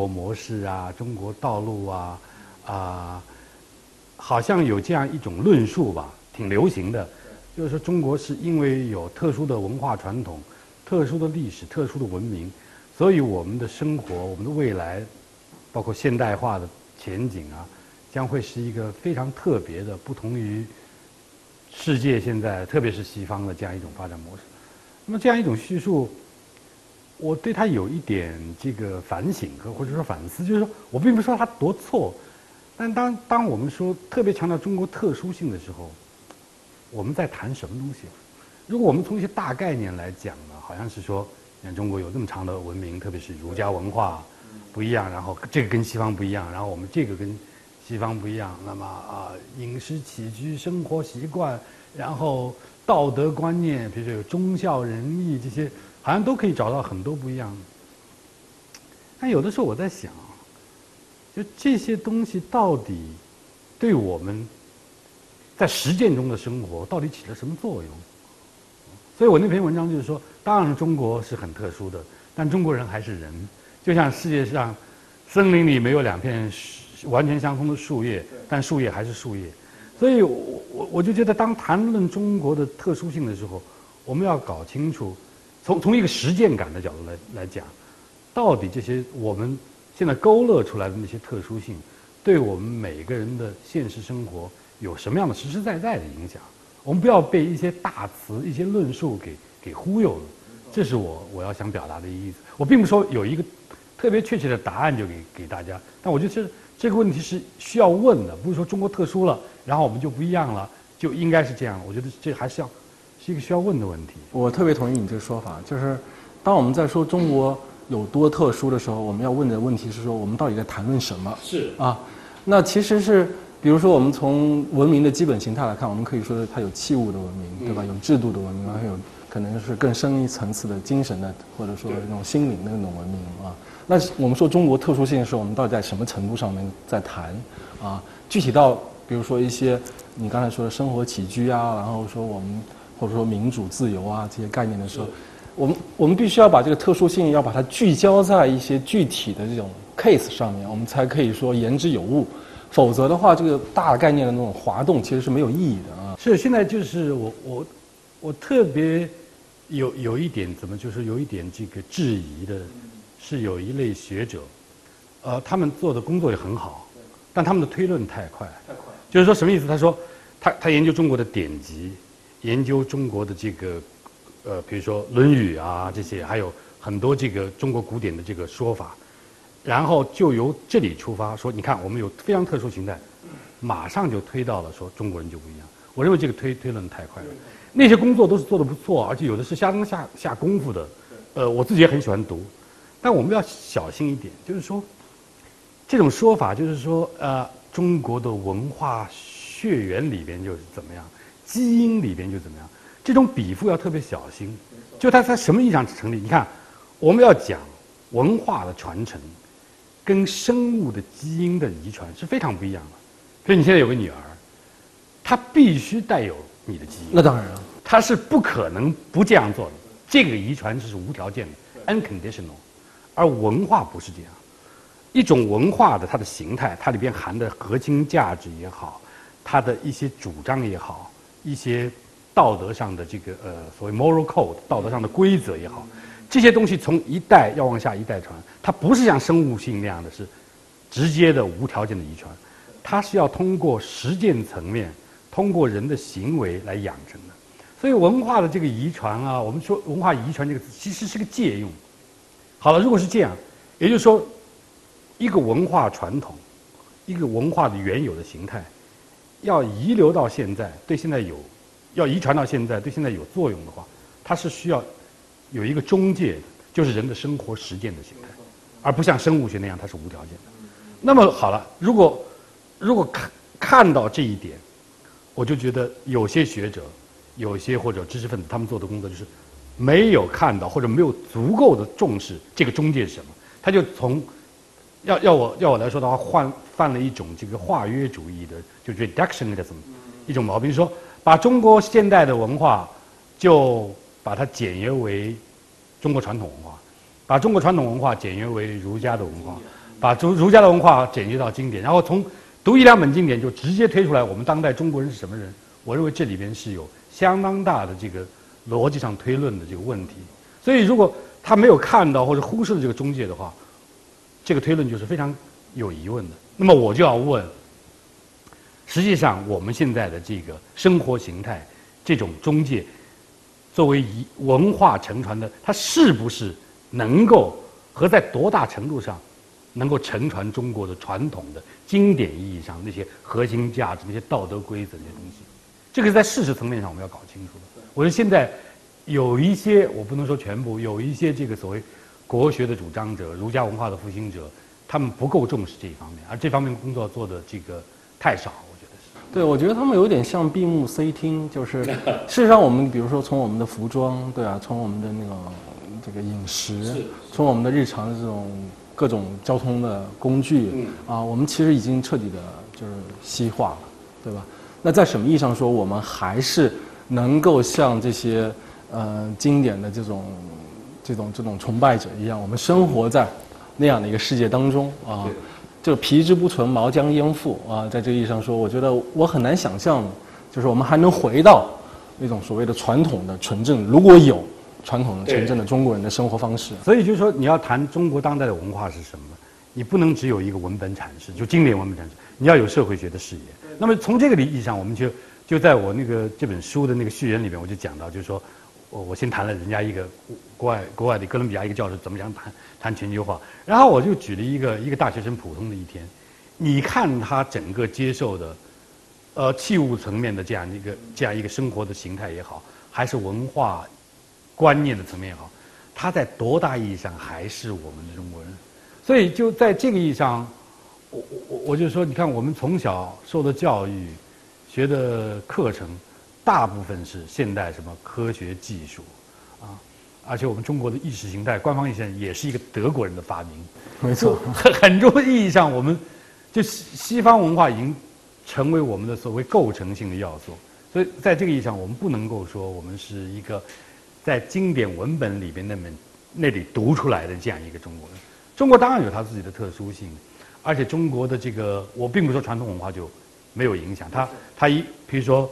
国模式啊、中国道路啊，啊，好像有这样一种论述吧，挺流行的，就是说中国是因为有特殊的文化传统、特殊的历史、特殊的文明，所以我们的生活、我们的未来，包括现代化的前景啊，将会是一个非常特别的、不同于世界现在，特别是西方的这样一种发展模式。那么这样一种叙述。我对他有一点这个反省和或者说反思，就是说我并不是说他多错，但当当我们说特别强调中国特殊性的时候，我们在谈什么东西？如果我们从一些大概念来讲呢，好像是说，你看中国有这么长的文明，特别是儒家文化不一样，然后这个跟西方不一样，然后我们这个跟西方不一样，那么啊，饮食起居、生活习惯，然后道德观念，比如说有忠孝仁义这些。好像都可以找到很多不一样的，但有的时候我在想，就这些东西到底对我们在实践中的生活到底起了什么作用？所以我那篇文章就是说，当然中国是很特殊的，但中国人还是人，就像世界上森林里没有两片完全相同的树叶，但树叶还是树叶。所以我我我就觉得，当谈论中国的特殊性的时候，我们要搞清楚。从从一个实践感的角度来来讲，到底这些我们现在勾勒出来的那些特殊性，对我们每个人的现实生活有什么样的实实在在的影响？我们不要被一些大词、一些论述给给忽悠了。这是我我要想表达的意思。我并不说有一个特别确切的答案就给给大家，但我觉得这这个问题是需要问的，不是说中国特殊了，然后我们就不一样了，就应该是这样。我觉得这还是要。是一个需要问的问题。我特别同意你这个说法，就是当我们在说中国有多特殊的时候，我们要问的问题是说，我们到底在谈论什么？是啊，那其实是，比如说我们从文明的基本形态来看，我们可以说它有器物的文明，对吧？有制度的文明，还有可能是更深一层次的精神的，或者说那种心灵的那种文明啊。那我们说中国特殊性的时候，我们到底在什么程度上面在谈？啊，具体到比如说一些你刚才说的生活起居啊，然后说我们。或者说民主自由啊这些概念的时候，我们我们必须要把这个特殊性要把它聚焦在一些具体的这种 case 上面，我们才可以说言之有物。否则的话，这个大概念的那种滑动其实是没有意义的啊。是现在就是我我我特别有有一点怎么就是有一点这个质疑的，是有一类学者，呃，他们做的工作也很好，但他们的推论太快。太快。就是说什么意思？他说他他研究中国的典籍。研究中国的这个，呃，比如说《论语》啊这些，还有很多这个中国古典的这个说法，然后就由这里出发说，你看我们有非常特殊形态，马上就推到了说中国人就不一样。我认为这个推推论太快了，那些工作都是做的不错，而且有的是相当下下功夫的，呃，我自己也很喜欢读，但我们要小心一点，就是说，这种说法就是说，呃，中国的文化血缘里边就是怎么样。基因里边就怎么样？这种比附要特别小心。就它在什么意义上成立？你看，我们要讲文化的传承，跟生物的基因的遗传是非常不一样的。所以你现在有个女儿，她必须带有你的基因。那当然了，她是不可能不这样做的。这个遗传是无条件的，unconditional。而文化不是这样，一种文化的它的形态，它里边含的核心价值也好，它的一些主张也好。一些道德上的这个呃所谓 moral code 道德上的规则也好，这些东西从一代要往下一代传，它不是像生物性那样的是直接的无条件的遗传，它是要通过实践层面，通过人的行为来养成的。所以文化的这个遗传啊，我们说文化遗传这个词其实是个借用。好了，如果是这样，也就是说，一个文化传统，一个文化的原有的形态。要遗留到现在，对现在有，要遗传到现在，对现在有作用的话，它是需要有一个中介，就是人的生活实践的形态，而不像生物学那样它是无条件的。那么好了，如果如果看看到这一点，我就觉得有些学者，有些或者知识分子他们做的工作就是没有看到或者没有足够的重视这个中介是什么，他就从。要要我要我来说的话，犯犯了一种这个化约主义的，就 reductionism 一种毛病，说把中国现代的文化就把它简约为中国传统文化，把中国传统文化简约为儒家的文化，把儒儒家的文化简约到经典，然后从读一两本经典就直接推出来我们当代中国人是什么人。我认为这里边是有相当大的这个逻辑上推论的这个问题。所以如果他没有看到或者忽视了这个中介的话，这个推论就是非常有疑问的。那么我就要问：实际上我们现在的这个生活形态，这种中介作为一文化承传的，它是不是能够和在多大程度上能够承传中国的传统的经典意义上那些核心价值、那些道德规则那些东西？这个是在事实层面上我们要搞清楚的。我觉得现在有一些，我不能说全部，有一些这个所谓国学的主张者、儒家文化的复兴者，他们不够重视这一方面，而这方面工作做的这个太少，我觉得是。对，我觉得他们有点像闭目塞听，就是事实上我们比如说从我们的服装，对啊，从我们的那个这个饮食，从我们的日常的这种各种交通的工具，啊，我们其实已经彻底的就是西化了，对吧？那在什么意义上说，我们还是能够像这些呃经典的这种这种这种崇拜者一样，我们生活在那样的一个世界当中啊，就皮之不存，毛将焉附啊？在这个意义上说，我觉得我很难想象，就是我们还能回到那种所谓的传统的纯正，如果有传统的纯正的中国人的生活方式。所以就是说，你要谈中国当代的文化是什么，你不能只有一个文本阐释，就经典文本阐释，你要有社会学的视野。那么从这个意义上，我们就就在我那个这本书的那个序言里面，我就讲到，就是说，我我先谈了人家一个国外国外的哥伦比亚一个教授怎么讲谈谈全球化，然后我就举了一个一个大学生普通的一天，你看他整个接受的，呃器物层面的这样一个这样一个生活的形态也好，还是文化观念的层面也好，他在多大意义上还是我们的中国人，所以就在这个意义上。我我我就说，你看，我们从小受的教育、学的课程，大部分是现代什么科学技术，啊，而且我们中国的意识形态，官方意识也是一个德国人的发明。没错，很很多意义上，我们就西西方文化已经成为我们的所谓构成性的要素。所以在这个意义上，我们不能够说我们是一个在经典文本里边那么那里读出来的这样一个中国人。中国当然有它自己的特殊性。而且中国的这个，我并不说传统文化就没有影响。它它一，比如说，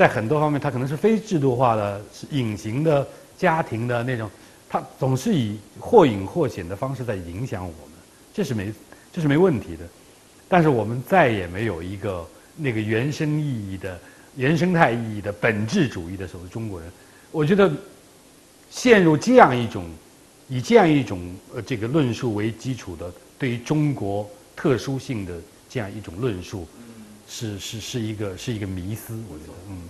在很多方面，它可能是非制度化的、是隐形的、家庭的那种，它总是以或隐或显的方式在影响我们，这是没这是没问题的。但是我们再也没有一个那个原生意义的、原生态意义的本质主义的所谓中国人。我觉得陷入这样一种以这样一种呃这个论述为基础的。对于中国特殊性的这样一种论述，是是是一个是一个迷思，我觉得，嗯。